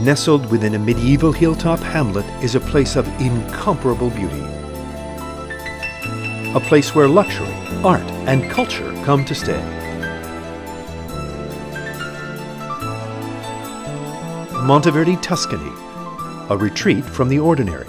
nestled within a medieval hilltop hamlet, is a place of incomparable beauty. A place where luxury, art, and culture come to stay. Monteverdi, Tuscany, a retreat from the ordinary.